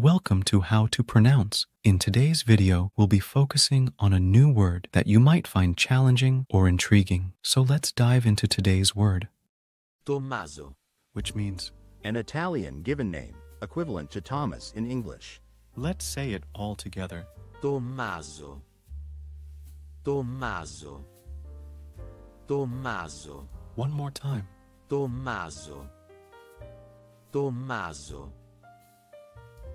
Welcome to How to Pronounce. In today's video, we'll be focusing on a new word that you might find challenging or intriguing. So let's dive into today's word, Tommaso, which means An Italian given name, equivalent to Thomas in English. let's say it all together. Tommaso, Tommaso, Tommaso, One more time. Tommaso, Tommaso,